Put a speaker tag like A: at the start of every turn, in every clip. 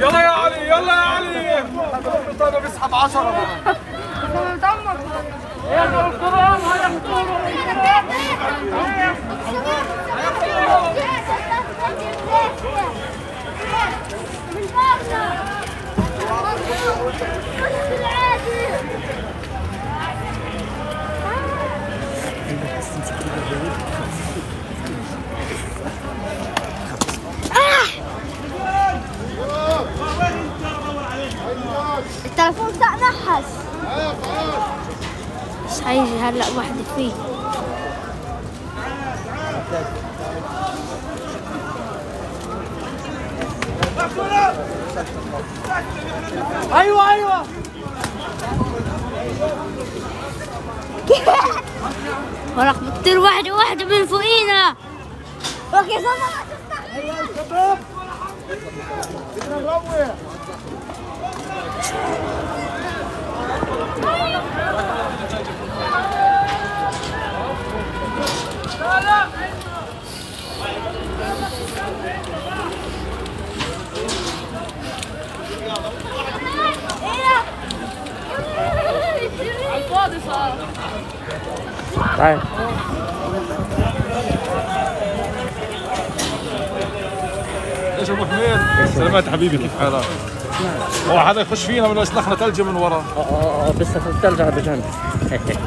A: يلا يا علي يلا يا علي. أنا بيسحب 10
B: التليفون بتاعنا نحس
C: بس هيجي هلأ واحدة فيه.
A: أيوه أيوه.
C: وراك بتطير واحدة واحدة من فوقينا.
B: أوكي الفاضي صار
D: تعال
A: إيش ابو حميد سلامات حبيبي. كيف حالك هو حدا يخش فينا ولا يسلخنا ثلجه من ورا؟
D: آه آه آه بس الثلج على بجنب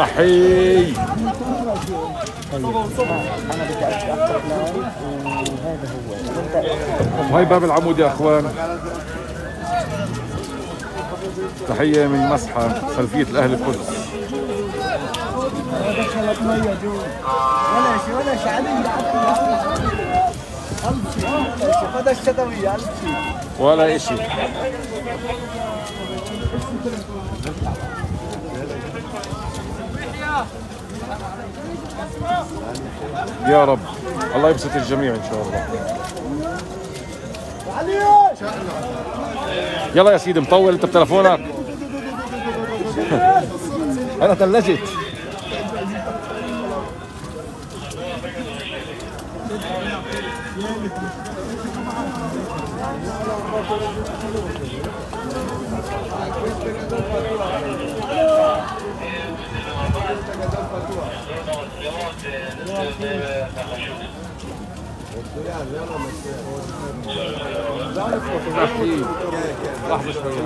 A: احي وهي باب العمود يا أخوان. تحية من مسحة خلفية الأهل القدس.
E: ولا شيء. ولا شيء. ألف شيء ألف شيء
A: ولا إشي يا رب. الله يبسط الجميع إن شاء الله. يلا يا سيدي مطول أنت بتلفونك. أنا ثلجت لحظة شوية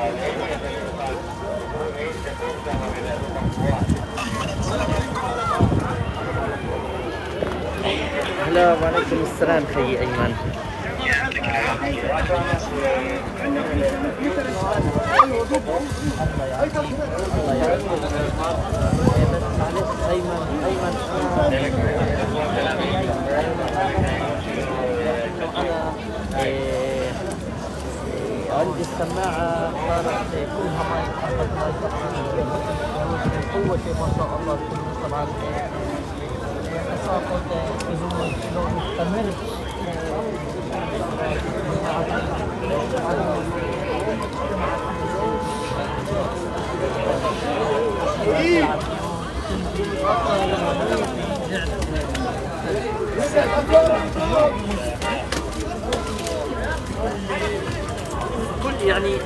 D: هلا وعليكم السلام خيي أيمن. أيمن أيمن. عندي السماعة صارت كلها ما يتحرك ما يتحرك قوة ما شاء الله. طبعا. تساقط بدون لو مستمر كل يعني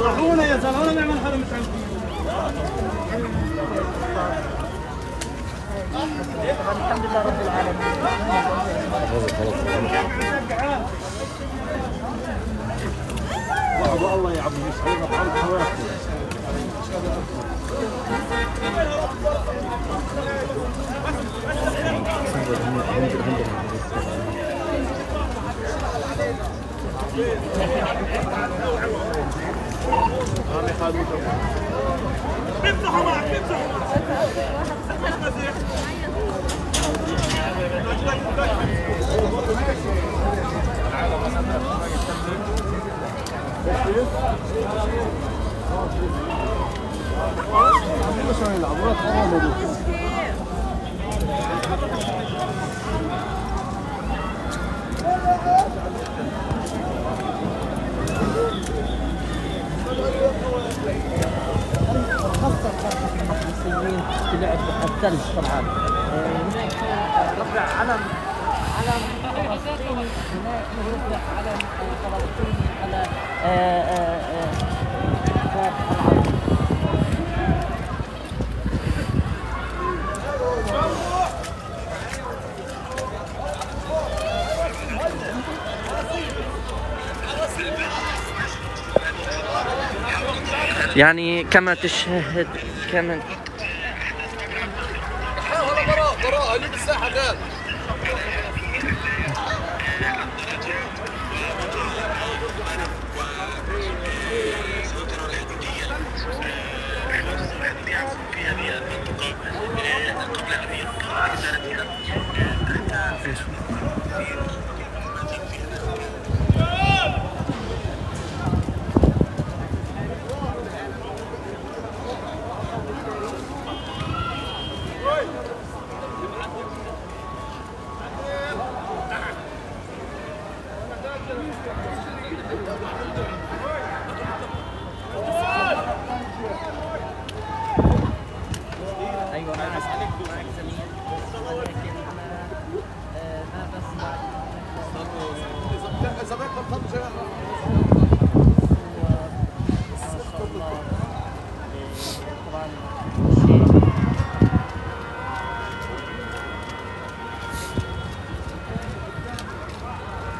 E: طلعونا يا زلمه نعمل حدا متعمد
D: الحمد لله رب العالمين.
A: الله يا عم حياتك
D: المصريين تلعب الثلج طبعا آه، هناك رفع علم علم فلسطيني هناك رفع علم فلسطيني على آه، آه، آه، باب العرب يعني كما تشاهد كما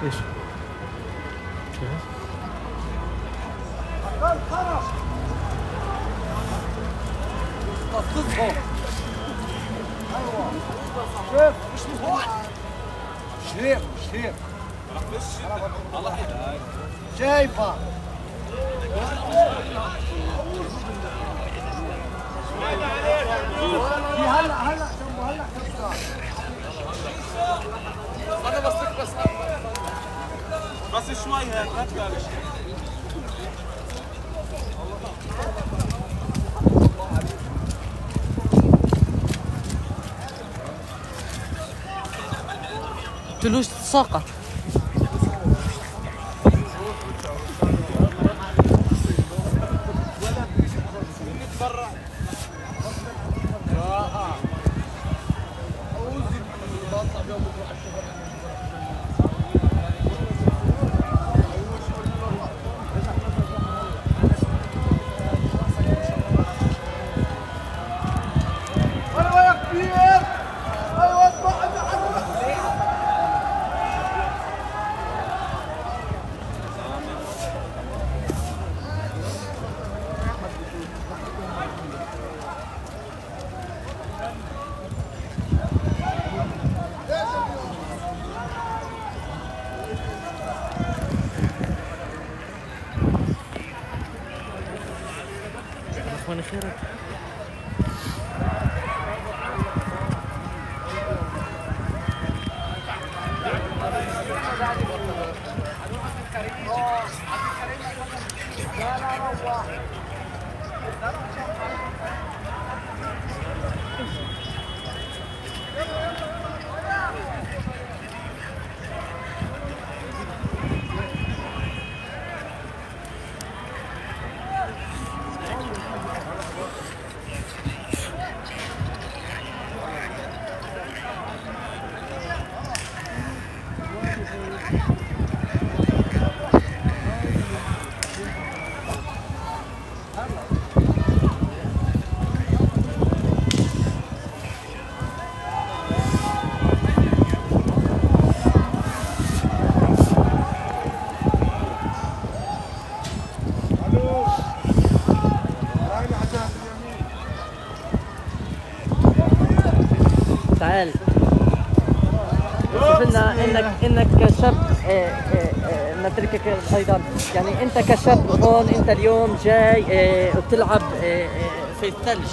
A: إيش؟
E: شريف شريف شايفه دي هلا هلا جنبه هلا
A: بس شوي هيك تبالغ
D: تلوش ساقط. نتركك أيضا يعني أنت كشاب هون أنت اليوم جاي بتلعب في الثلج.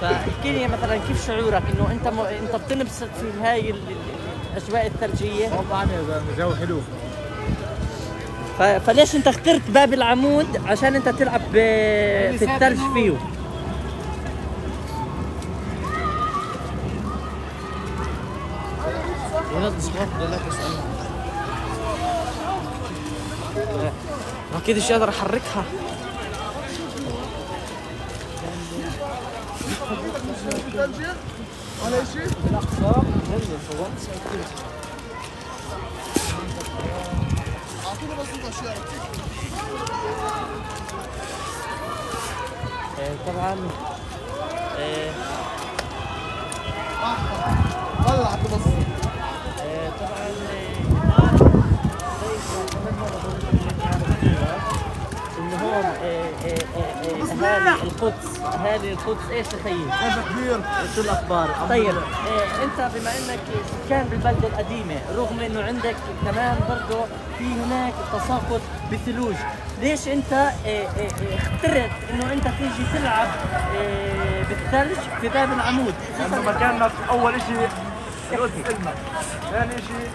D: فاحكي لي مثلا كيف شعورك؟ إنه أنت م... أنت بتنبسط في هاي ال- ال- الأجواء الثلجية؟
A: طبعا جو حلو.
D: ف... فليش أنت اخترت باب العمود عشان أنت تلعب ب... في الثلج فيه؟
F: أكيد مش قادر احركها
D: آه، طبعا آه،
E: طلع تبص
D: آه، طبعا لك انه هون آه، آه، آه، اهالي القدس اهالي القدس إيش تخيل؟
E: كبير
D: شو الاخبار؟ طيب أنت بما إنك سكان بالبلده القديمه رغم إنه عندك كمان برضه في هناك تساقط بثلوج ليش أنت آه، آه، اخترت إنه أنت تيجي تلعب آه، بالثلج في باب العمود
E: لأنه مكاننا اول شيء القدس ثاني شيء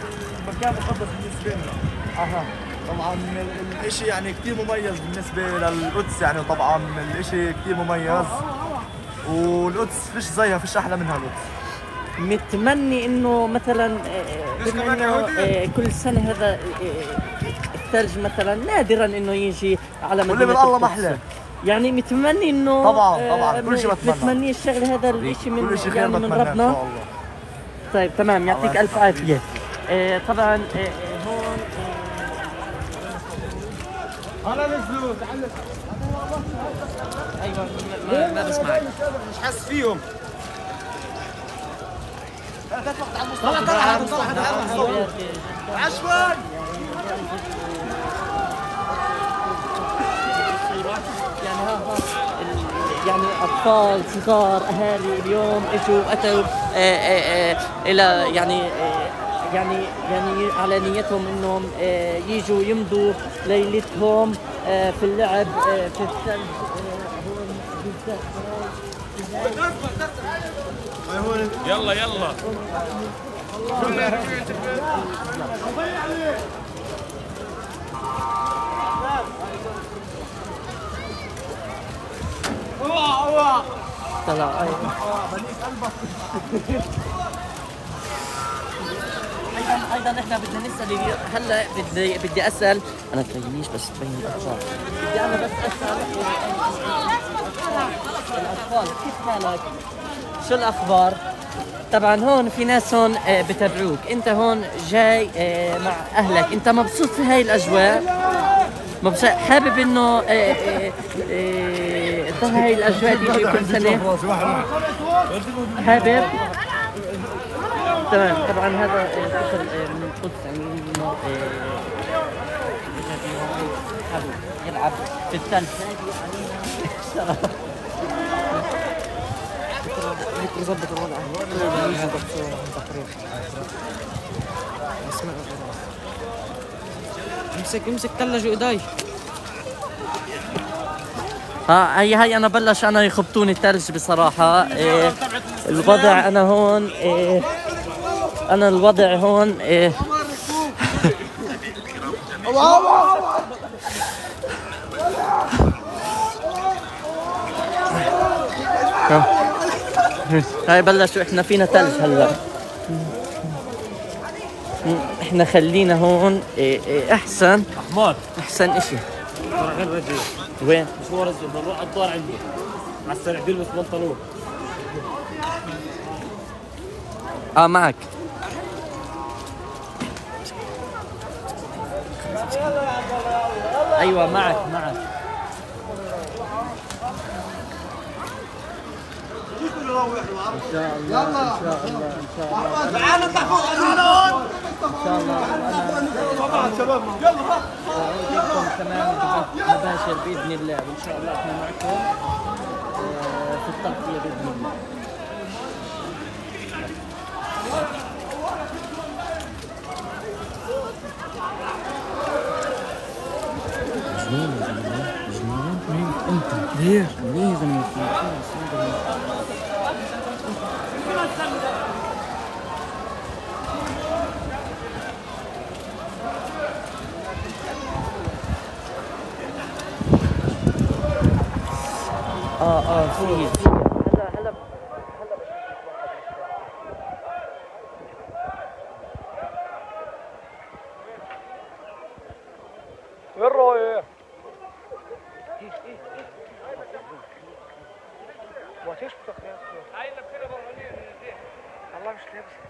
E: المكان مقدس بالنسبة لنا
D: أها
E: طبعا ال- الإشي يعني كثير مميز بالنسبة للقدس يعني طبعا الإشي كثير مميز والقدس فيش زيها فيش أحلى منها القدس
D: متمني إنه مثلا آه، بما
E: إنه.
D: آه، كل سنة هذا آه، الثلج مثلا نادرا إنه يجي على
E: واللي
D: مدينة
E: من الله. محلى.
D: يعني متمني إنه
E: طبعاً، طبعاً، كل شيء بتمنى.
D: متمني الشغل هذا الشيء من يعني من ربنا
E: شاء الله
D: طيب تمام يعطيك ألف عافية. آه، طبعا آه، آه، هون
E: أنا نزلوا
D: آه، أيوه ما, ما بسمعك.
E: مش حاسس فيهم.
D: طلع طلع
E: عشوان
D: يعني ها ها. يعني أطفال صغار أهالي اليوم إجوا اتوا آه، آه، آه، إلى يعني يعني يعني على نيتهم انهم يجوا يمضوا ليلتهم في اللعب في الثلج هون بالذات
A: يلا يلا.
D: طلع أيضا أيضا إحنا بدنا نسال هلا بدي بدي اسال أنا تبينيش بس تبين الاطفال بدي أنا بس اسال الاطفال كيف حالك؟ شو الاخبار؟ طبعا هون في ناس هون آه، بتابعوك انت هون جاي آه، مع اهلك انت مبسوط في هاي الاجواء مبسوط حابب انه آه، آه، آه، تظهر هاي الأجواء تيجي كل سنة. حابب؟ تمام طبعا هذا طفل آه، من القدس يعني إنه آه، حابب يلعب في
F: الوضع امسك امسك ثلج ايداي
D: ها هي هي أنا بلش أنا يخبطوني الثلج بصراحة. إيه الوضع أنا هون إيه أنا الوضع هون إيه. هاي بلشوا إحنا فينا ثلج هلأ. إحنا خلينا هون إيه إيه أحسن.
A: احمد
D: أحسن إشي.
A: وين؟ وجهي
D: وين
A: مشوار بنروح على الدار عندي. على السريع بيلبس بنطلون.
D: آه معك. أيوه معك معك. إن شاء الله إن شاء الله إن شاء الله.
E: تعال نطلع فوق
D: ان شاء الله
E: طبعا شباب يلا
D: اعطيكم تمام مباشر باذن الله وان شاء الله إحنا معكم آه، في التغطيه باذن الله
F: ليه؟ ليه يا زلمه؟
D: آه آه في في هلا هلا
A: وين رايح؟
F: والله مش لابس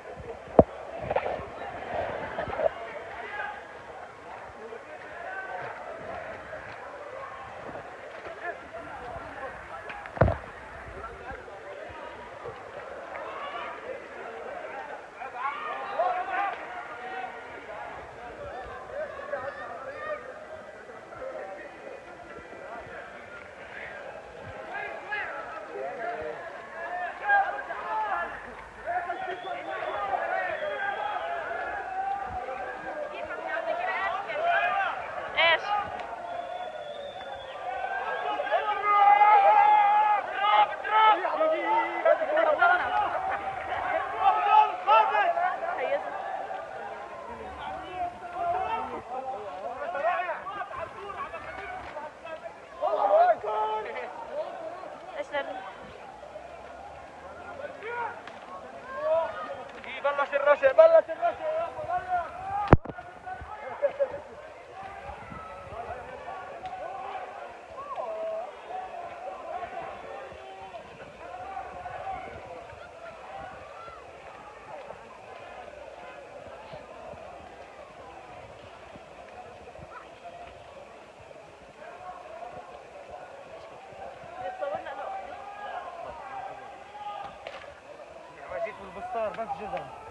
A: بلش الرشق بلش الرشق جيت من البستار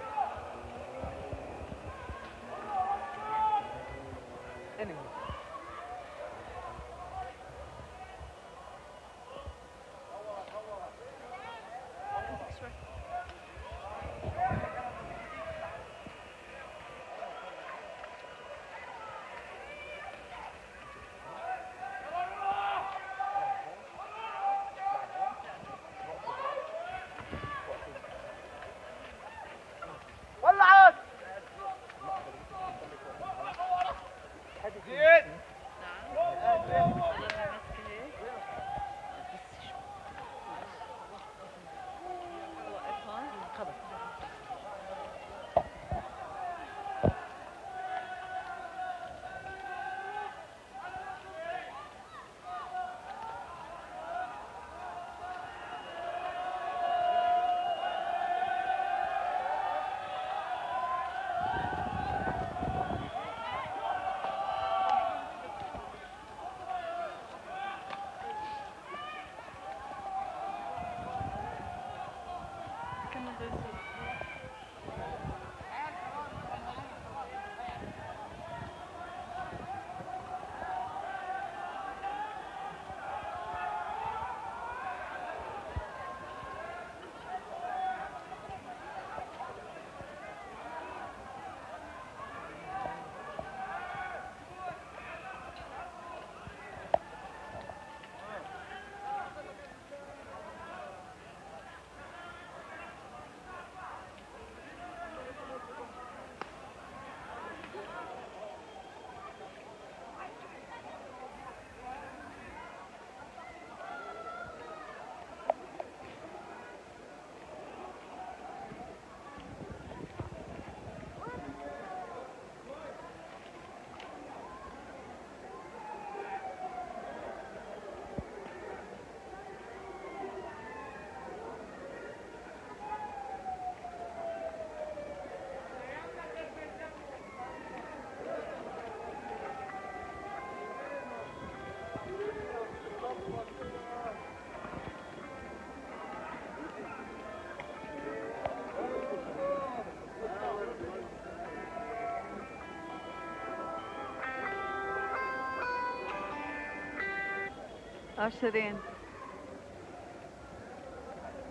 G: عشرين.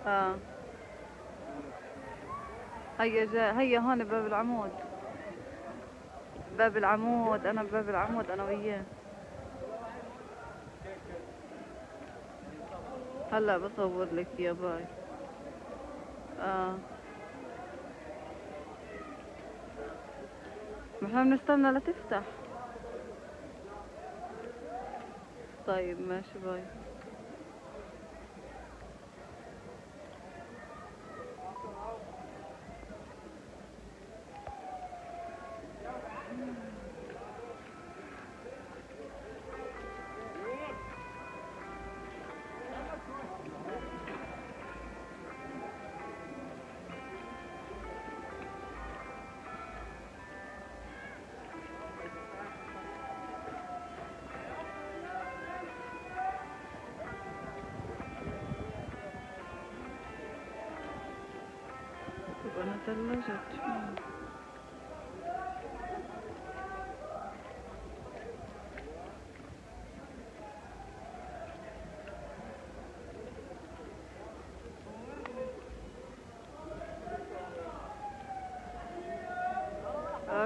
G: آه هيا جا هيا هون بباب العمود. باب العمود أنا بباب العمود أنا وياه. هلأ بصور لك يا باي. آه. إحنا بنستنى لتفتح. طيب ماشي باي.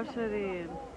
G: عشرين آه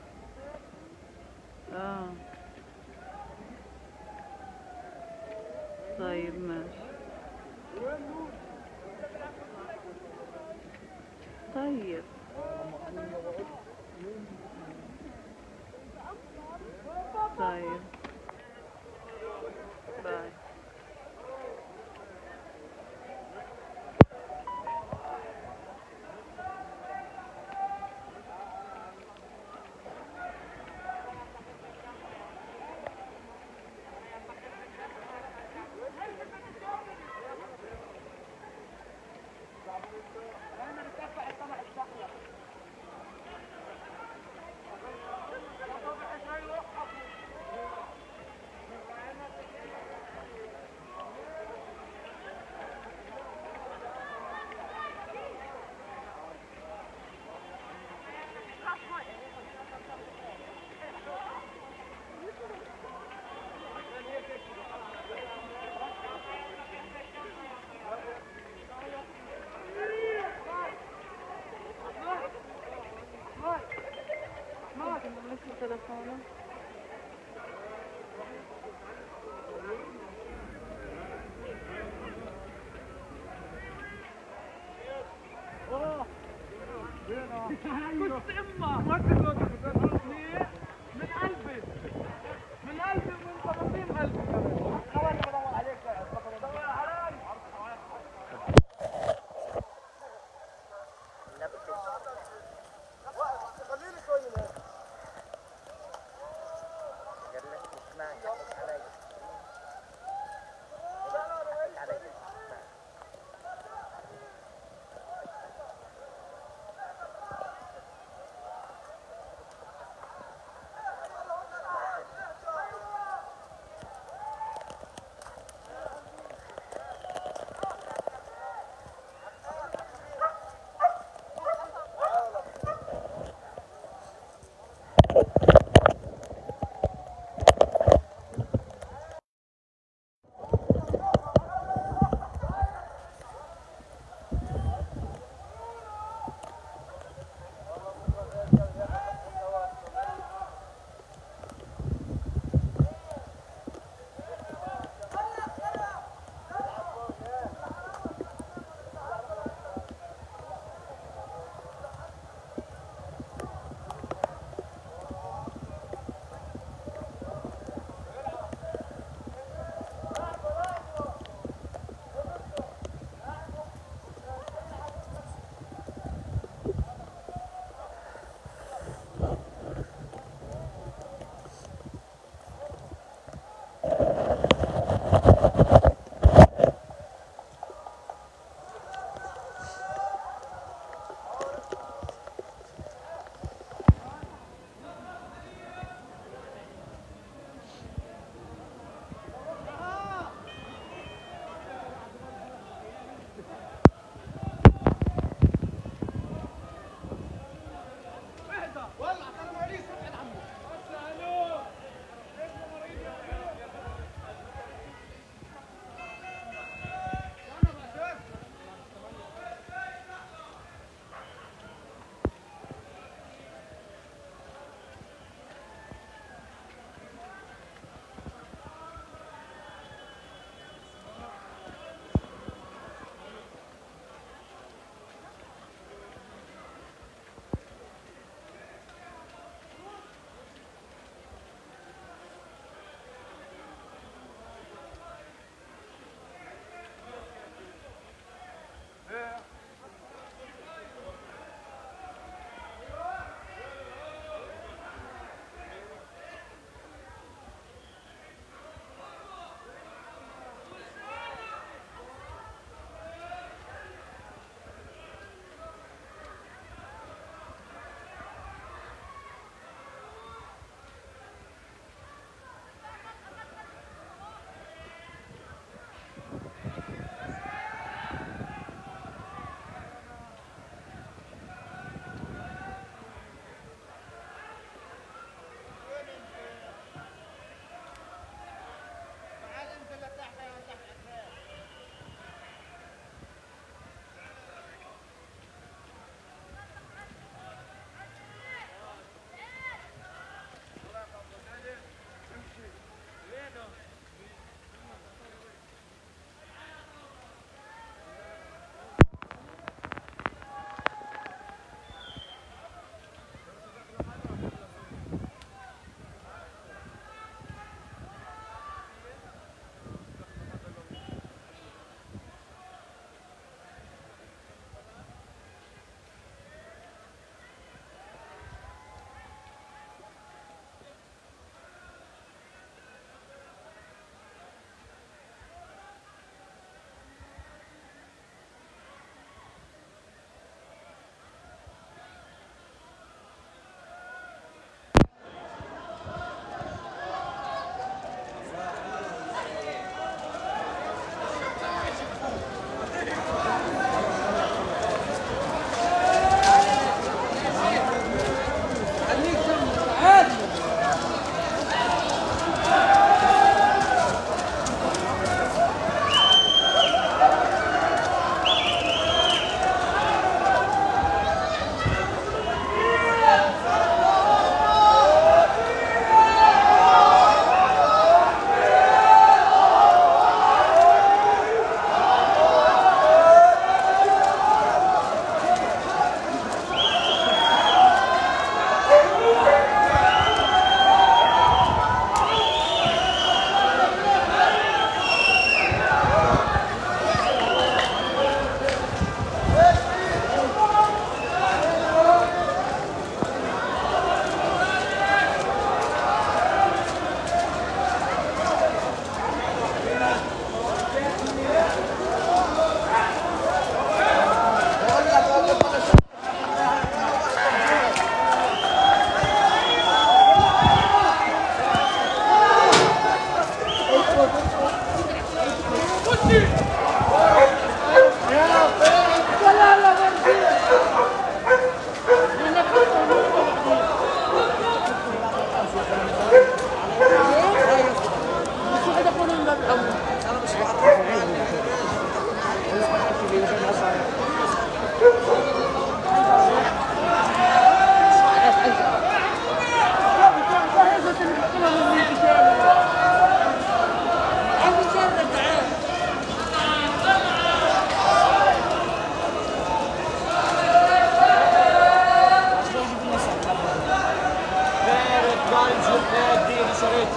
G: Guten immer.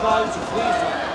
G: close
H: if we